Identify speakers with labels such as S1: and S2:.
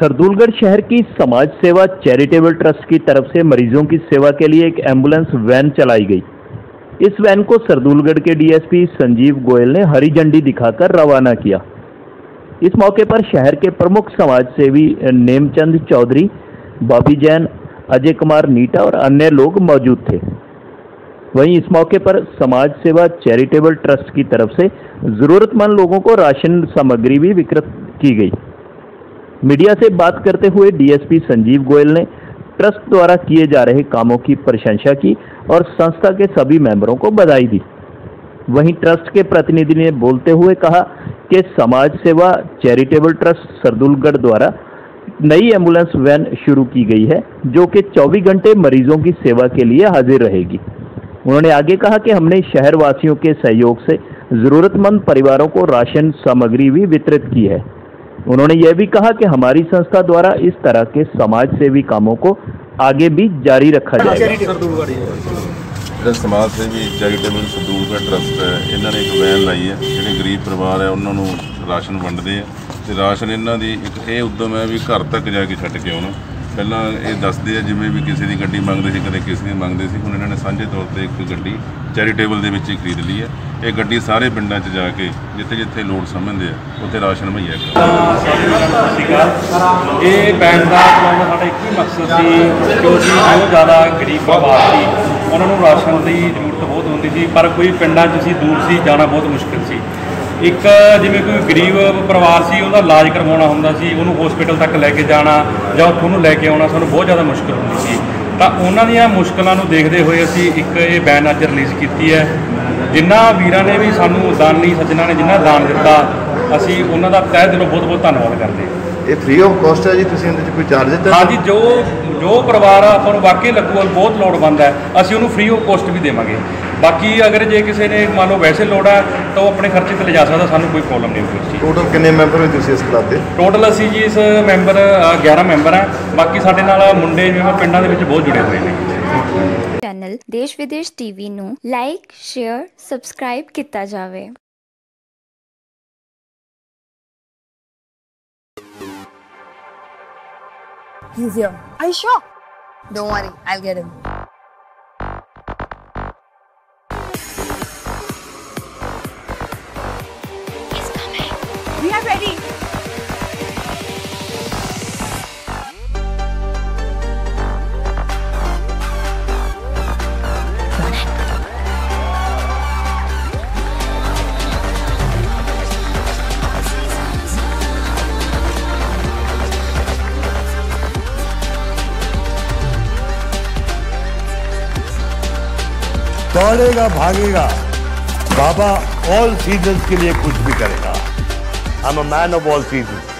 S1: सरदुलगढ़ शहर की समाज सेवा चैरिटेबल ट्रस्ट की तरफ़ से मरीजों की सेवा के लिए एक एंबुलेंस वैन चलाई गई। इस वैन को सरदुलगढ़ के डीएसपी संजीव गोयल ने हरी झंडी दिखाकर रवाना किया। इस मौके पर शहर के प्रमुख समाज सेवी नेमचंद चौधरी, बॉबी जैन, अजय कुमार नीटा और अन्य लोग मौजूद थे। वहीं इस मौके पर समाज सेवा चैरिटेबल ट्रस्ट की तरफ़ से जरूरतमंद लोगों को राशन सामग्री भी वितरित की गई। मीडिया से बात करते हुए डीएसपी संजीव गोयल ने ट्रस्ट द्वारा किए जा रहे कामों की प्रशंसा की और संस्था के सभी मेंबरों को बधाई दी। वहीं ट्रस्ट के प्रतिनिधि ने बोलते हुए कहा कि समाज सेवा चैरिटेबल ट्रस्ट सरदुलगढ़ द्वारा नई एंबुलेंस वैन शुरू की गई है, जो कि 24 घंटे मरीजों की सेवा के लिए हाजिर रहेगी। उन्होंने आगे कहा कि हमने शहरवासियों के सहयोग से जरूरतमंद परिवारों को राशन सामग्री भी वितरित की है। उन्होंने यह भी कहा कि हमारी संस्था द्वारा इस तरह के समाज सेवी कामों को आगे भी जारी रखा जाएगा
S2: ਜਿਹੜਾ ਸਮਾਜ ਸੇਵੀ ਚੈਰੀਟੇਬਲ ਸੰਦੂਕ ਦਾ ਟਰਸਟ ਹੈ ਇਹਨਾਂ ਨੇ ਇੱਕ ਵੈਨ ਲਾਈ ਹੈ ਜਿਹੜੇ ਗਰੀਬ ਪਰਿਵਾਰ ਹੈ ਉਹਨਾਂ ਨੂੰ ਰਾਸ਼ਨ ਵੰਡਦੇ ਆ ਤੇ ਰਾਸ਼ਨ ਇਹਨਾਂ ਦੀ ਇੱਕ ਇਹ ਉਦਮ ਹੈ ਵੀ ਘਰ ਤੱਕ ਜਾ ਕੇ ਛੱਡ ਕੇ ਆਉਣਾ ਪਹਿਲਾਂ ਇਹ ਦੱਸਦੇ ਆ ਜਿਵੇਂ ਵੀ ਕਿਸੇ ਦੀ ਗੱਡੀ ਮੰਗਦੇ ਸੀ ਕਦੇ ਕਿਸੇ ਦੀ ਮੰਗਦੇ ਸੀ ਹੁਣ ਇਹਨਾਂ ਨੇ ਸਾਂਝੇ ਤੌਰ ਤੇ ਇੱਕ ਗੱਡੀ ਚੈਰੀਟੇਬਲ ਦੇ ਵਿੱਚ ਹੀ ਖਰੀਦ ਲਈ ਹੈ ਇਹ ਗੱਡੀ ਸਾਰੇ ਪਿੰਡਾਂ 'ਚ ਜਾ ਕੇ ਜਿੱਥੇ ਜਿੱਥੇ ਲੋੜ ਸਮਝਦੇ ਆ, ਉੱਥੇ ਰਾਸ਼ਨ ਮੁਹੱਈਆ ਕਰਦਾ
S3: ਸੀਗਾ ਇਹ ਬੈਂਡ ਦਾ ਚਲਾਉਣ ਸਾਡਾ ਇੱਕ ਹੀ ਮਕਸਦ ਸੀ ਕਿਉਂਕਿ ਬਹੁਤ ਜ਼ਿਆਦਾ ਗਰੀਬ ਪਰਿਵਾਰ ਸੀ। ਉਹਨਾਂ ਨੂੰ ਰਾਸ਼ਨ ਦੀ ਜ਼ਰੂਰਤ ਬਹੁਤ ਹੁੰਦੀ ਸੀ, ਪਰ ਕੋਈ ਪਿੰਡਾਂ 'ਚ ਸੀ, ਦੂਰ ਸੀ, ਜਾਣਾ ਬਹੁਤ ਮੁਸ਼ਕਿਲ ਸੀ। ਇੱਕ ਜਿਵੇਂ ਕੋਈ ਗਰੀਬ ਪਰਿਵਾਰ ਸੀ, ਉਹਦਾ ਇਲਾਜ ਕਰਵਾਉਣਾ ਹੁੰਦਾ ਸੀ, ਉਹਨੂੰ ਹਸਪੀਟਲ ਤੱਕ ਲੈ ਕੇ ਜਾਣਾ, ਜਾਂ ਉੱਥੋਂ ਨੂੰ ਲੈ ਕੇ ਆਉਣਾ ਸਾਨੂੰ ਬਹੁਤ ਜ਼ਿਆਦਾ ਮੁਸ਼ਕਿਲ ਹੁੰਦੀ ਸੀ। ਤਾਂ ਉਹਨਾਂ ਦੀਆਂ ਮੁਸ਼ਕਲਾਂ ਨੂੰ ਦੇਖਦੇ ਹੋਏ ਅਸੀਂ ਇੱਕ ਇਹ ਬੈਨ ਅੱਜ ਰਿਲੀਜ਼ ਕੀਤੀ ਹੈ। ਜਿਨ੍ਹਾਂ ਵੀਰਾਂ ਨੇ ਵੀ ਸਾਨੂੰ ਦਾਨੀ ਸੱਜਣਾ ਨੇ ਜਿਨ੍ਹਾਂ ਦਾਨ ਦਿੱਤਾ ਅਸੀਂ ਉਹਨਾਂ ਦਾ ਤਹਿ ਦਿਲੋਂ ਬਹੁਤ ਬਹੁਤ ਧੰਨਵਾਦ ਕਰਦੇ ਹਾਂ।
S4: ਇਹ ਫ੍ਰੀ ਆਫ ਕਾਸਟ ਹੈ ਜੀ ਤੁਸੀਂ ਇਹਦੇ 'ਚ ਕੋਈ ਚਾਰਜ ਦਿੱਤਾ?
S3: ਹਾਂਜੀ ਜੋ ਜੋ ਪਰਿਵਾਰ ਆ ਆਪਾਂ ਨੂੰ ਵਾਕਈ ਲੱਗੂਗਾ ਬਹੁਤ ਲੋੜਵੰਦ ਹੈ। ਅਸੀਂ ਉਹਨੂੰ ਫ੍ਰੀ ਆਫ ਕਾਸਟ ਵੀ ਦੇਵਾਂਗੇ। ਬਾਕੀ ਅਗਰ ਜੇ ਕਿਸੇ ਨੇ ਮੰਨ ਲਓ ਵੈਸੇ ਲੋੜ ਹੈ ਤਾਂ ਉਹ ਆਪਣੇ ਖਰਚੇ ਤੇ ਲਿਜਾ ਸਕਦਾ ਸਾਨੂੰ ਕੋਈ ਪ੍ਰੋਬਲਮ ਨਹੀਂ ਹੋਊਗੀ
S4: ਟੋਟਲ ਕਿੰਨੇ ਮੈਂਬਰ ਹੋ ਤੁਸੀਂ ਇਸ ਕਲੱਬ ਦੇ?
S3: ਟੋਟਲ ਅਸੀਂ ਜੀ ਇਸ ਮੈਂਬਰ ਅ, 11 ਮੈਂਬਰ ਆ ਬਾਕੀ ਸਾਡੇ ਨਾਲ ਮੁੰਡੇ ਜਿਵੇਂ ਪਿੰਡਾਂ ਦੇ ਵਿੱਚ ਬਹੁਤ ਜੁੜੇ ਹੋਏ ਨੇ।
S5: ਚੈਨਲ ਦੇਸ਼ ਵਿਦੇਸ਼ ਟੀਵੀ ਨੂੰ ਲਾਈਕ ਸ਼ੇਅਰ ਸਬਸਕ੍ਰਾਈਬ ਕੀਤਾ ਜਾਵੇ
S6: He's here. Are you sure? Don't worry, I'll get him.
S7: दौड़ेगा, भागेगा। बाबा ऑल सीज़न के लिए कुछ भी करेगा। I am a man of all seasons